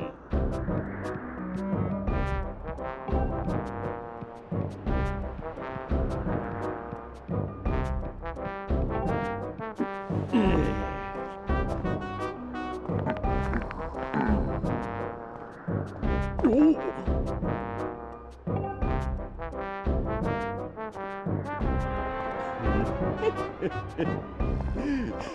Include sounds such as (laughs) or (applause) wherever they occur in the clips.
Oh! (laughs)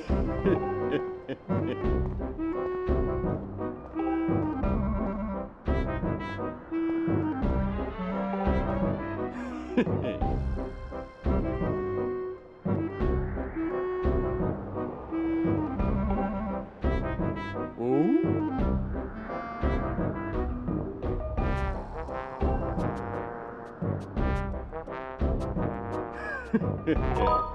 (laughs) 예.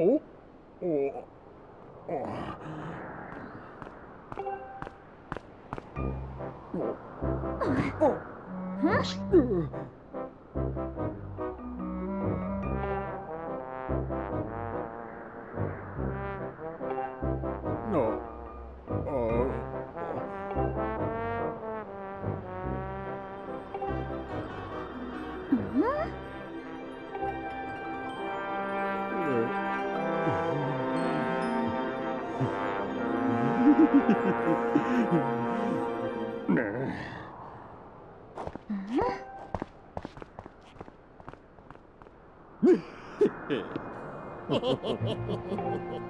Oh. Oh. Oh. Oh. Oh. Huh? ねえ。(laughs)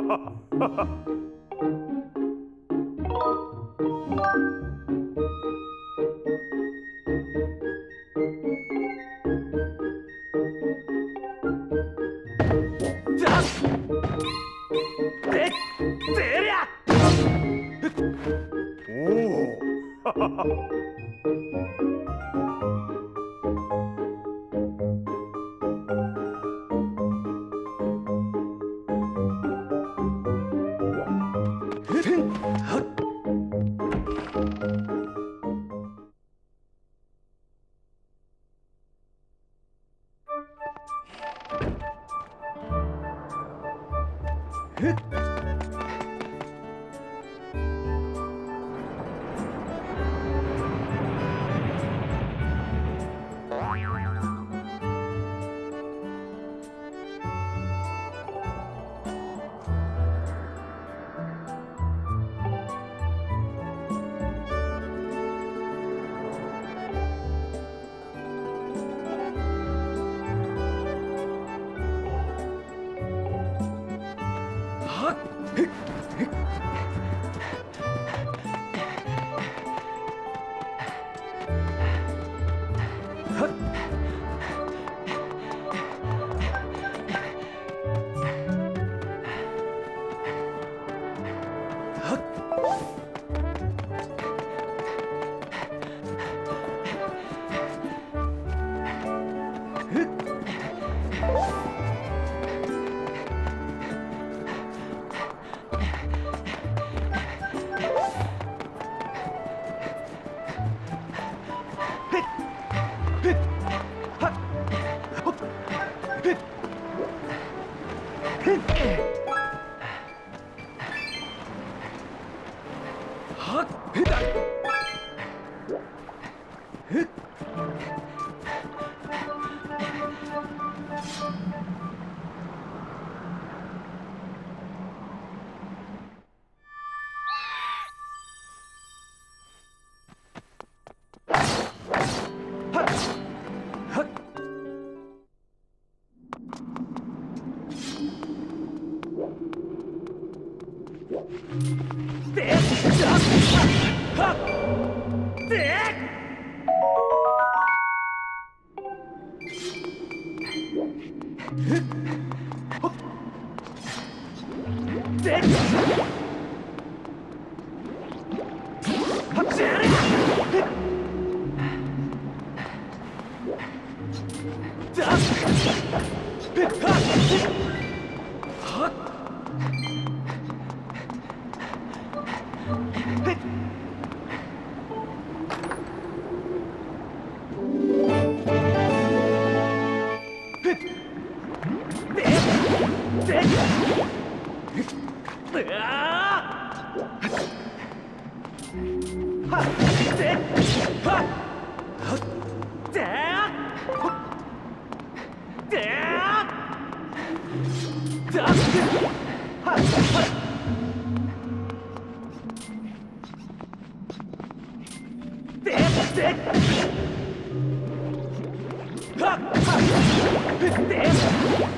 Ha ha ha ha! 诶はっ Hit! (laughs) Damn!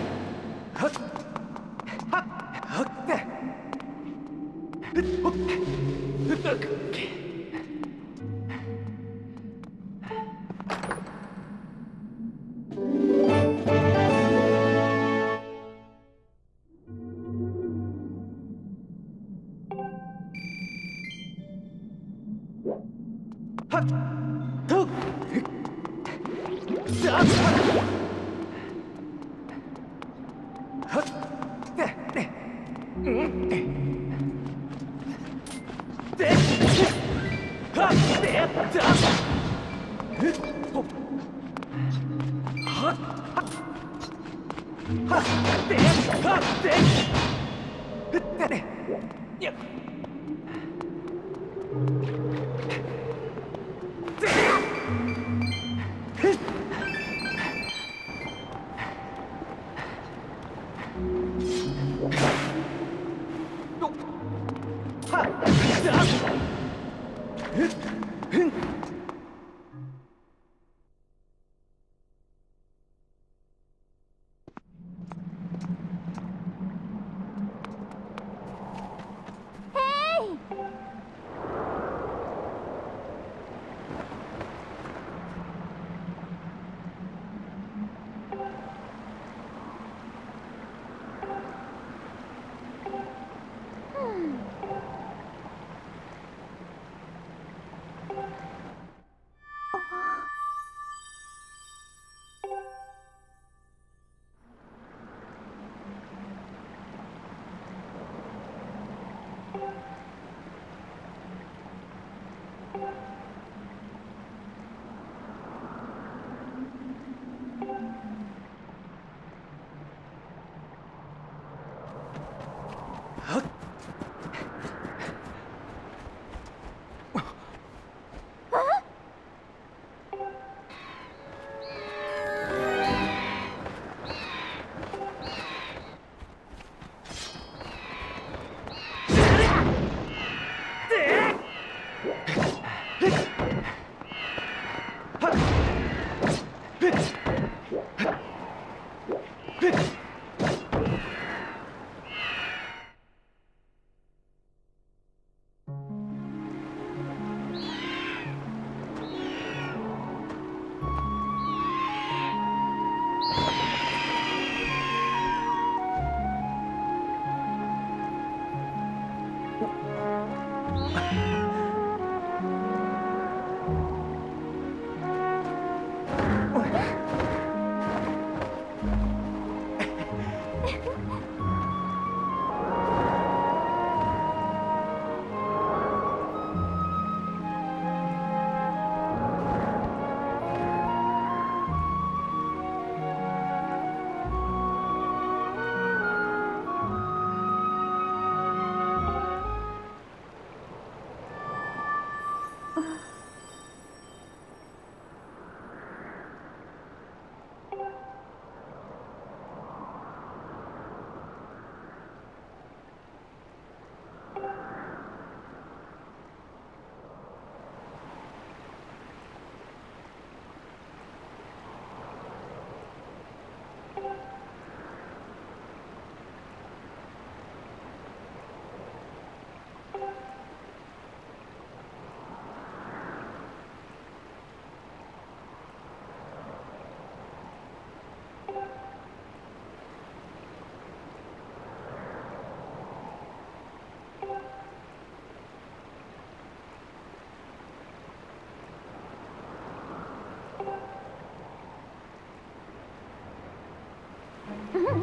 は。Mm-hmm. (laughs)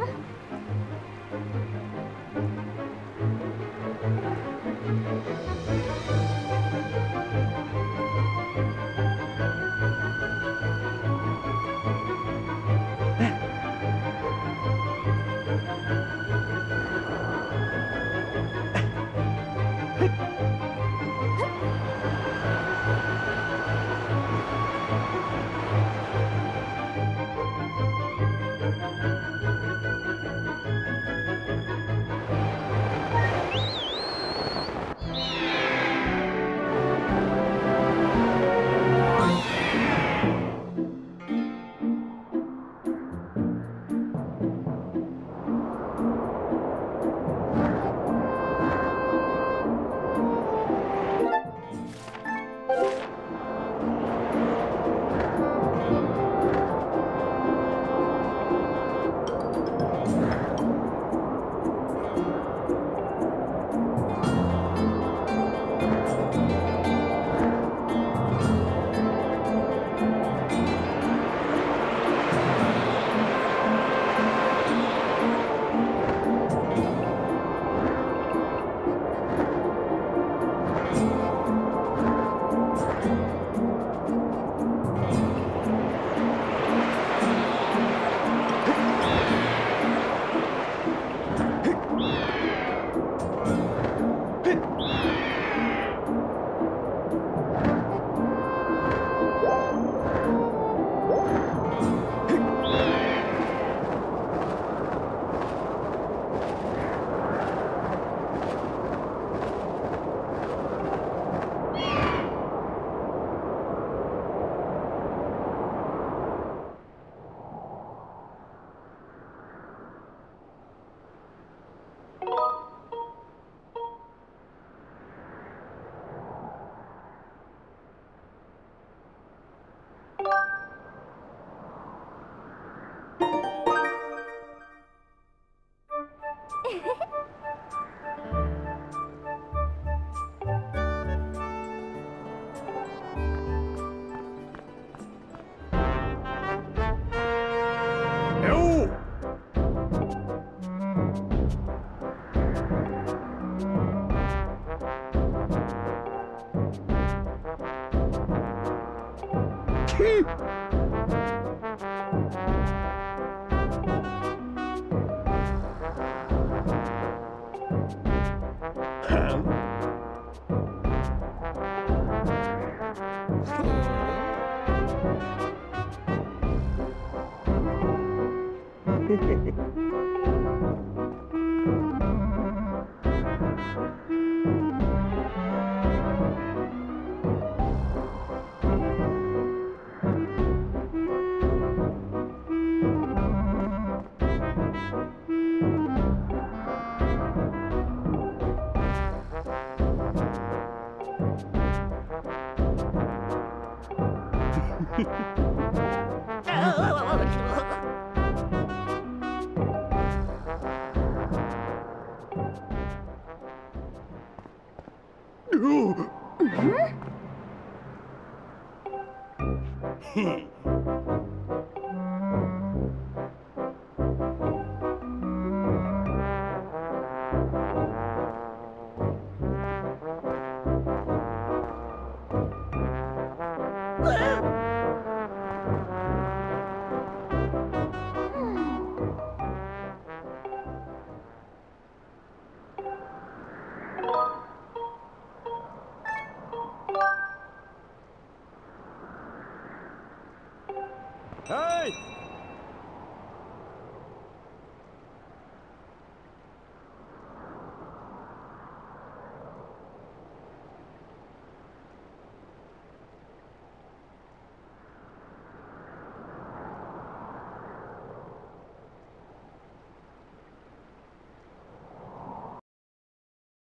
Tschüss.